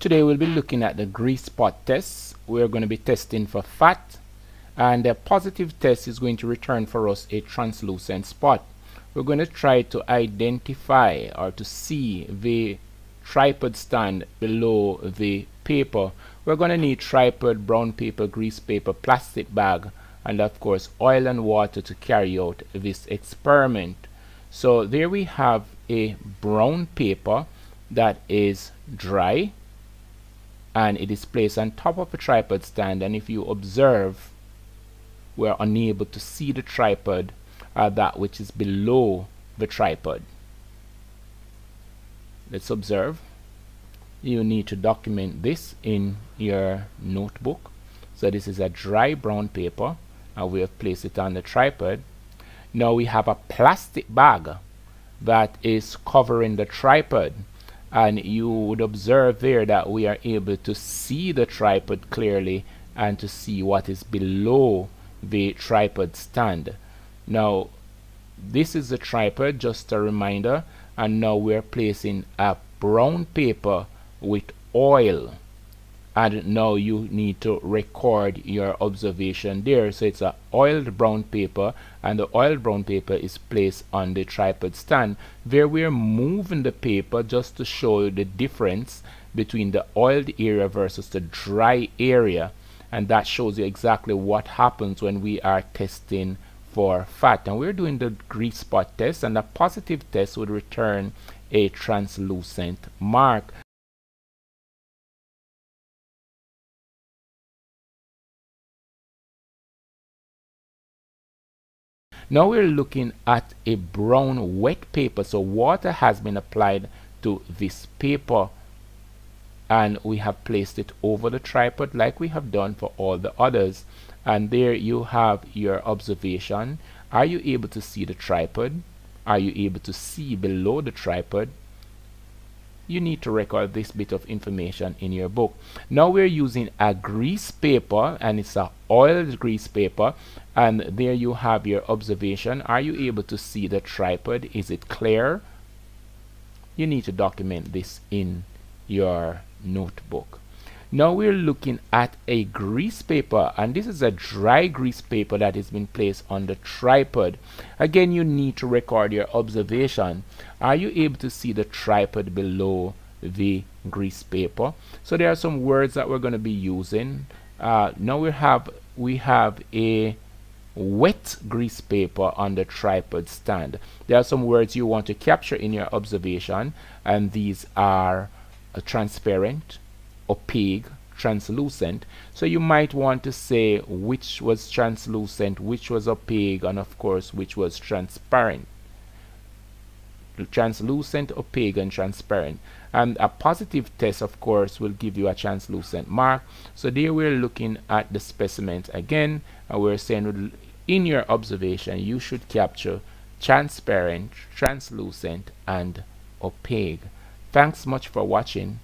Today we'll be looking at the grease spot test. We're going to be testing for fat and the positive test is going to return for us a translucent spot. We're going to try to identify or to see the tripod stand below the paper. We're going to need tripod, brown paper, grease paper, plastic bag and of course oil and water to carry out this experiment. So there we have a brown paper that is dry and it is placed on top of a tripod stand and if you observe we're unable to see the tripod or uh, that which is below the tripod. Let's observe. You need to document this in your notebook. So this is a dry brown paper and we have placed it on the tripod. Now we have a plastic bag that is covering the tripod and you would observe there that we are able to see the tripod clearly and to see what is below the tripod stand. Now this is the tripod just a reminder and now we're placing a brown paper with oil and now you need to record your observation there. So it's a oiled brown paper and the oiled brown paper is placed on the tripod stand where we're moving the paper just to show the difference between the oiled area versus the dry area. And that shows you exactly what happens when we are testing for fat. And we're doing the grease spot test and a positive test would return a translucent mark Now we're looking at a brown wet paper. So water has been applied to this paper and we have placed it over the tripod like we have done for all the others. And there you have your observation. Are you able to see the tripod? Are you able to see below the tripod? You need to record this bit of information in your book. Now we're using a grease paper and it's a oiled grease paper and there you have your observation. Are you able to see the tripod? Is it clear? You need to document this in your notebook. Now we're looking at a grease paper and this is a dry grease paper that has been placed on the tripod. Again, you need to record your observation. Are you able to see the tripod below the grease paper? So there are some words that we're going to be using. Uh, now we have we have a wet grease paper on the tripod stand. There are some words you want to capture in your observation and these are uh, transparent, opaque, translucent. So you might want to say which was translucent, which was opaque, and of course which was transparent. Translucent, opaque, and transparent. And a positive test, of course, will give you a translucent mark. So there we're looking at the specimen again, and we're saying in your observation you should capture transparent, translucent, and opaque. Thanks much for watching.